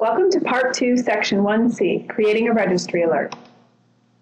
Welcome to Part 2, Section 1C, Creating a Registry Alert.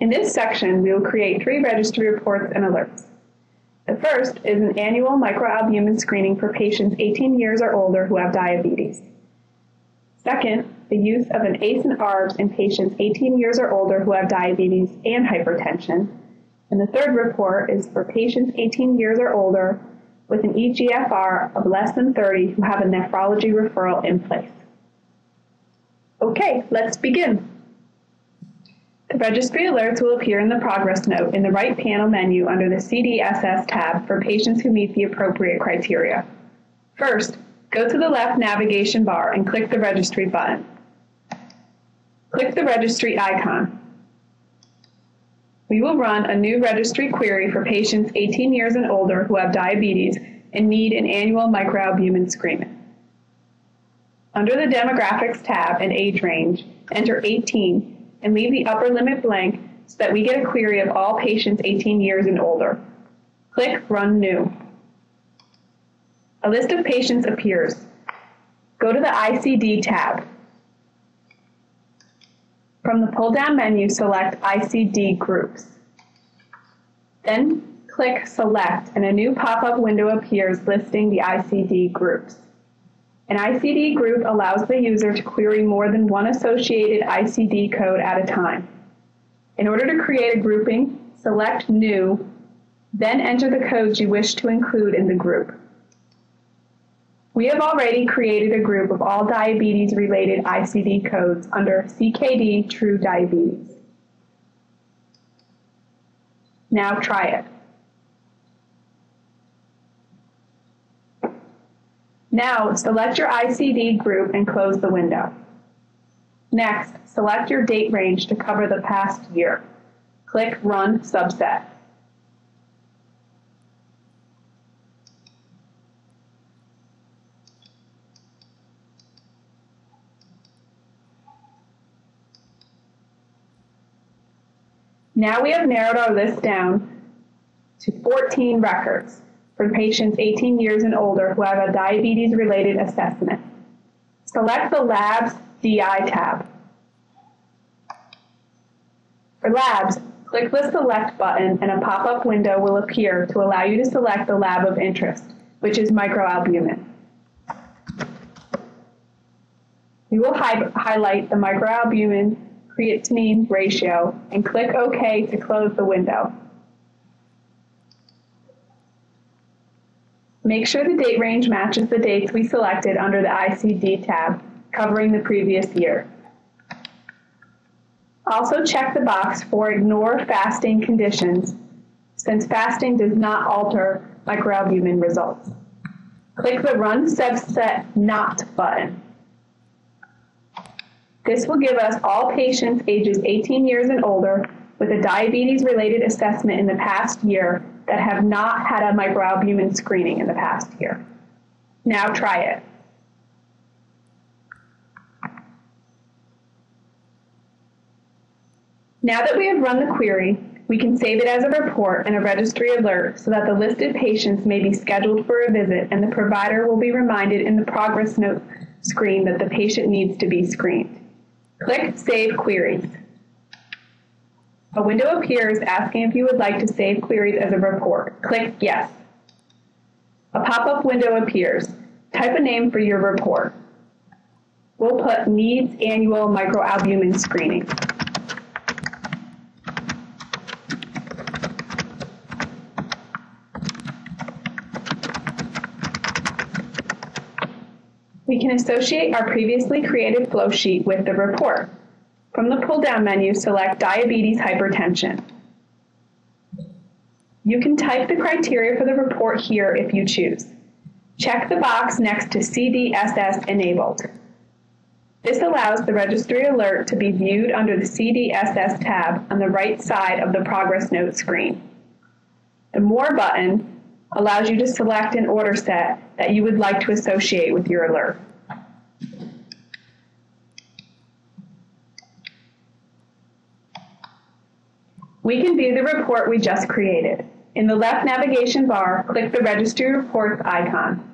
In this section, we will create three registry reports and alerts. The first is an annual microalbumin screening for patients 18 years or older who have diabetes. Second, the use of an ACE and ARBs in patients 18 years or older who have diabetes and hypertension. And the third report is for patients 18 years or older with an EGFR of less than 30 who have a nephrology referral in place. Okay, let's begin. The registry alerts will appear in the progress note in the right panel menu under the CDSS tab for patients who meet the appropriate criteria. First, go to the left navigation bar and click the registry button. Click the registry icon. We will run a new registry query for patients 18 years and older who have diabetes and need an annual microalbumin screening. Under the Demographics tab and age range, enter 18 and leave the upper limit blank so that we get a query of all patients 18 years and older. Click Run New. A list of patients appears. Go to the ICD tab. From the pull-down menu, select ICD Groups. Then click Select and a new pop-up window appears listing the ICD groups. An ICD group allows the user to query more than one associated ICD code at a time. In order to create a grouping, select New, then enter the codes you wish to include in the group. We have already created a group of all diabetes-related ICD codes under CKD True Diabetes. Now try it. Now select your ICD group and close the window. Next, select your date range to cover the past year. Click Run Subset. Now we have narrowed our list down to 14 records for patients 18 years and older who have a diabetes-related assessment. Select the Labs DI tab. For labs, click the Select button and a pop-up window will appear to allow you to select the lab of interest, which is microalbumin. We will hi highlight the microalbumin creatinine ratio and click OK to close the window. Make sure the date range matches the dates we selected under the ICD tab, covering the previous year. Also check the box for ignore fasting conditions, since fasting does not alter microalbumin results. Click the Run Subset Not button. This will give us all patients ages 18 years and older with a diabetes-related assessment in the past year that have not had a microalbumin screening in the past year. Now try it. Now that we have run the query, we can save it as a report and a registry alert so that the listed patients may be scheduled for a visit and the provider will be reminded in the progress note screen that the patient needs to be screened. Click Save Queries. A window appears asking if you would like to save queries as a report. Click Yes. A pop-up window appears. Type a name for your report. We'll put Needs Annual Microalbumin Screening. We can associate our previously created flow sheet with the report. From the pull-down menu, select Diabetes Hypertension. You can type the criteria for the report here if you choose. Check the box next to CDSS Enabled. This allows the registry alert to be viewed under the CDSS tab on the right side of the progress note screen. The More button allows you to select an order set that you would like to associate with your alert. We can view the report we just created. In the left navigation bar, click the Registry Reports icon.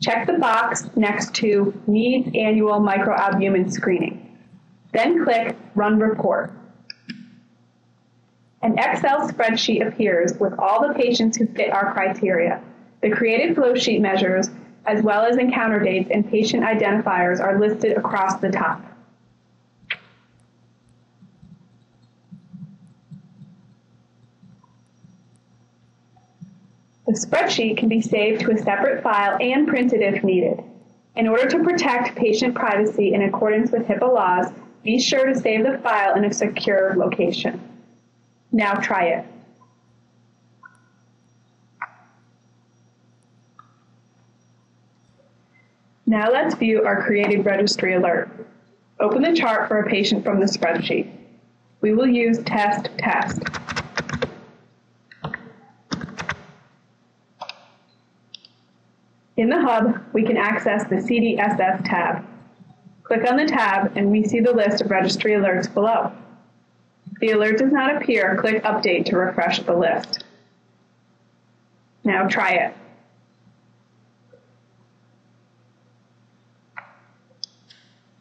Check the box next to Needs Annual Microalbumin Screening. Then click Run Report. An Excel spreadsheet appears with all the patients who fit our criteria. The created flow sheet measures, as well as encounter dates and patient identifiers are listed across the top. The spreadsheet can be saved to a separate file and printed if needed. In order to protect patient privacy in accordance with HIPAA laws, be sure to save the file in a secure location. Now try it. Now let's view our created registry alert. Open the chart for a patient from the spreadsheet. We will use test test. In the hub, we can access the CDSS tab. Click on the tab and we see the list of registry alerts below. If the alert does not appear, click Update to refresh the list. Now try it.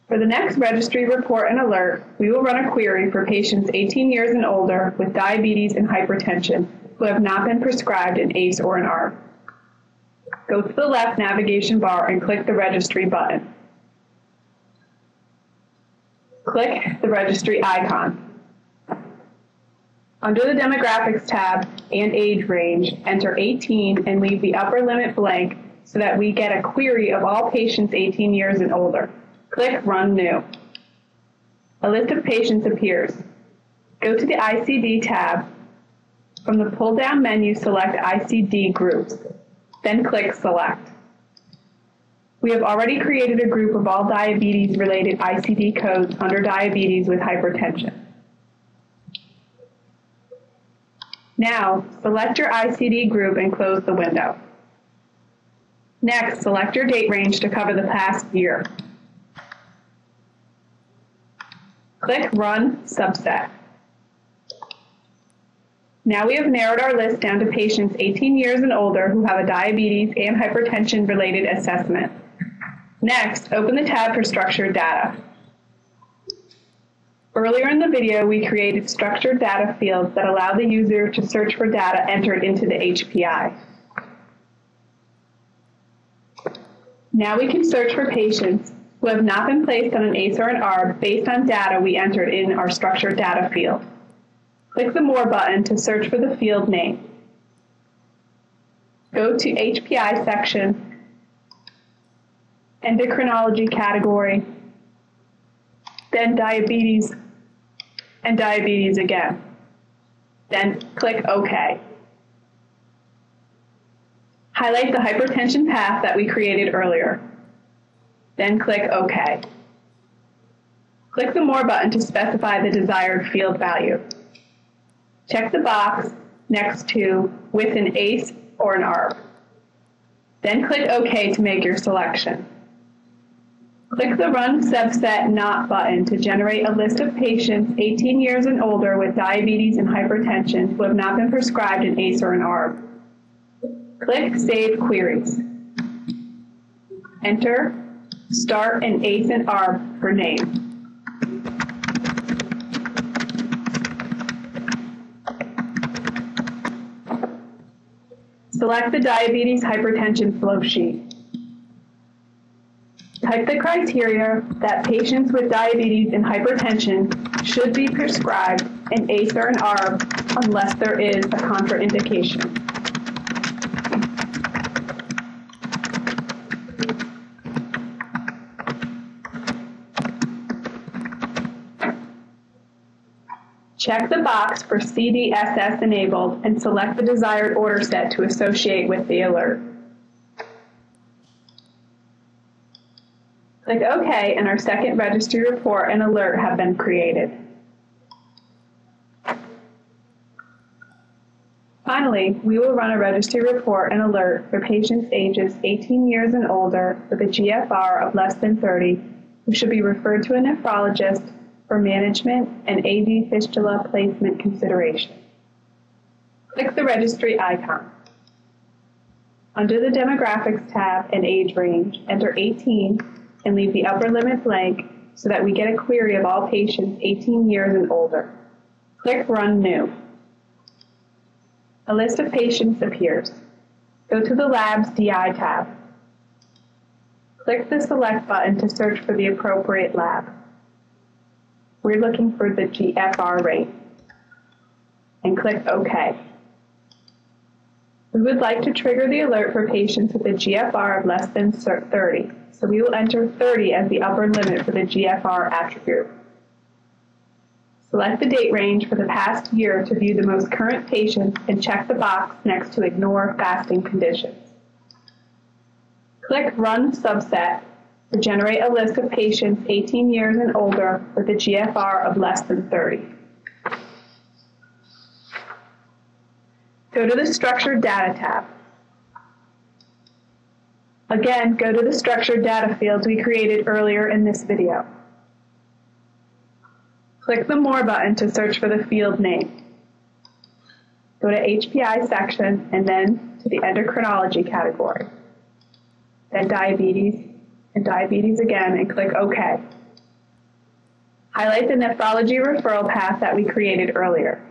For the next registry report and alert, we will run a query for patients 18 years and older with diabetes and hypertension who have not been prescribed an ACE or an ARB. Go to the left navigation bar and click the registry button. Click the registry icon. Under the demographics tab and age range, enter 18 and leave the upper limit blank so that we get a query of all patients 18 years and older. Click Run New. A list of patients appears. Go to the ICD tab. From the pull-down menu, select ICD groups. Then click Select. We have already created a group of all diabetes-related ICD codes under diabetes with hypertension. Now, select your ICD group and close the window. Next, select your date range to cover the past year. Click Run Subset. Now we have narrowed our list down to patients 18 years and older who have a diabetes and hypertension related assessment. Next, open the tab for structured data. Earlier in the video, we created structured data fields that allow the user to search for data entered into the HPI. Now we can search for patients who have not been placed on an ACE or an ARB based on data we entered in our structured data field. Click the More button to search for the field name. Go to HPI section, endocrinology category, then diabetes, and diabetes again. Then click OK. Highlight the hypertension path that we created earlier. Then click OK. Click the More button to specify the desired field value. Check the box next to with an ACE or an ARB. Then click OK to make your selection. Click the Run Subset Not button to generate a list of patients 18 years and older with diabetes and hypertension who have not been prescribed an ACE or an ARB. Click Save Queries. Enter Start an ACE and ARB for name. Select the diabetes hypertension flow sheet. Type the criteria that patients with diabetes and hypertension should be prescribed an ACE or an ARB unless there is a contraindication. Check the box for CDSS enabled and select the desired order set to associate with the alert. Click OK and our second registry report and alert have been created. Finally, we will run a registry report and alert for patients ages 18 years and older with a GFR of less than 30 who should be referred to a nephrologist for management and AV fistula placement consideration. Click the registry icon. Under the Demographics tab and age range, enter 18 and leave the upper limit blank so that we get a query of all patients 18 years and older. Click Run New. A list of patients appears. Go to the Labs DI tab. Click the Select button to search for the appropriate lab. We're looking for the GFR rate. And click OK. We would like to trigger the alert for patients with a GFR of less than 30, so we will enter 30 as the upper limit for the GFR attribute. Select the date range for the past year to view the most current patients and check the box next to Ignore Fasting Conditions. Click Run Subset generate a list of patients 18 years and older with a GFR of less than 30. Go to the Structured Data tab. Again, go to the structured data fields we created earlier in this video. Click the More button to search for the field name. Go to HPI section and then to the endocrinology category. Then diabetes and diabetes again and click OK. Highlight the nephrology referral path that we created earlier.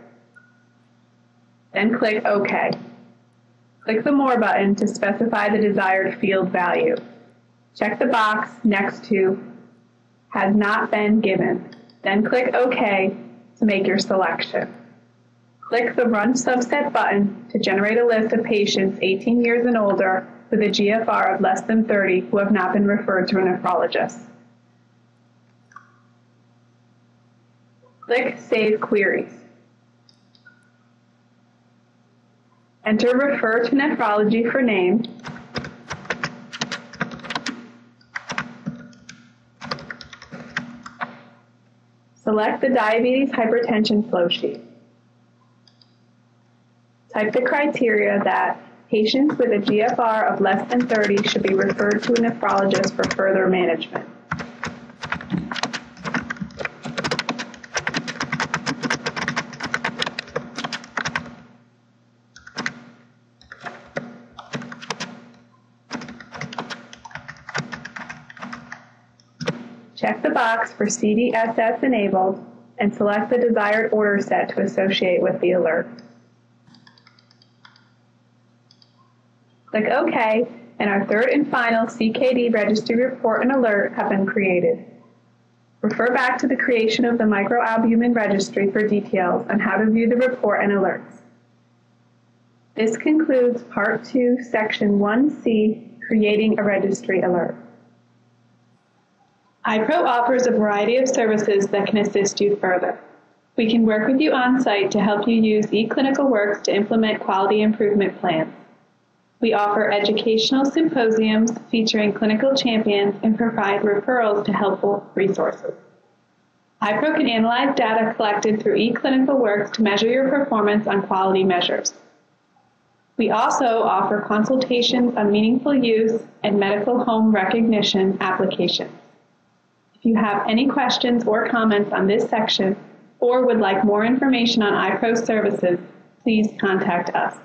Then click OK. Click the More button to specify the desired field value. Check the box next to Has not been given. Then click OK to make your selection. Click the Run Subset button to generate a list of patients 18 years and older with a GFR of less than 30 who have not been referred to a nephrologist. Click Save Queries. Enter refer to nephrology for name. Select the diabetes hypertension flow sheet. Type the criteria that patients with a GFR of less than 30 should be referred to a nephrologist for further management. Check the box for CDSS enabled and select the desired order set to associate with the alert. Click OK, and our third and final CKD registry report and alert have been created. Refer back to the creation of the microalbumin registry for details on how to view the report and alerts. This concludes Part 2, Section 1C, Creating a Registry Alert. iPro offers a variety of services that can assist you further. We can work with you on site to help you use eClinicalWorks to implement quality improvement plans. We offer educational symposiums featuring clinical champions and provide referrals to helpful resources. iPro can analyze data collected through eClinicalWorks to measure your performance on quality measures. We also offer consultations on meaningful use and medical home recognition applications. If you have any questions or comments on this section or would like more information on iPro services, please contact us.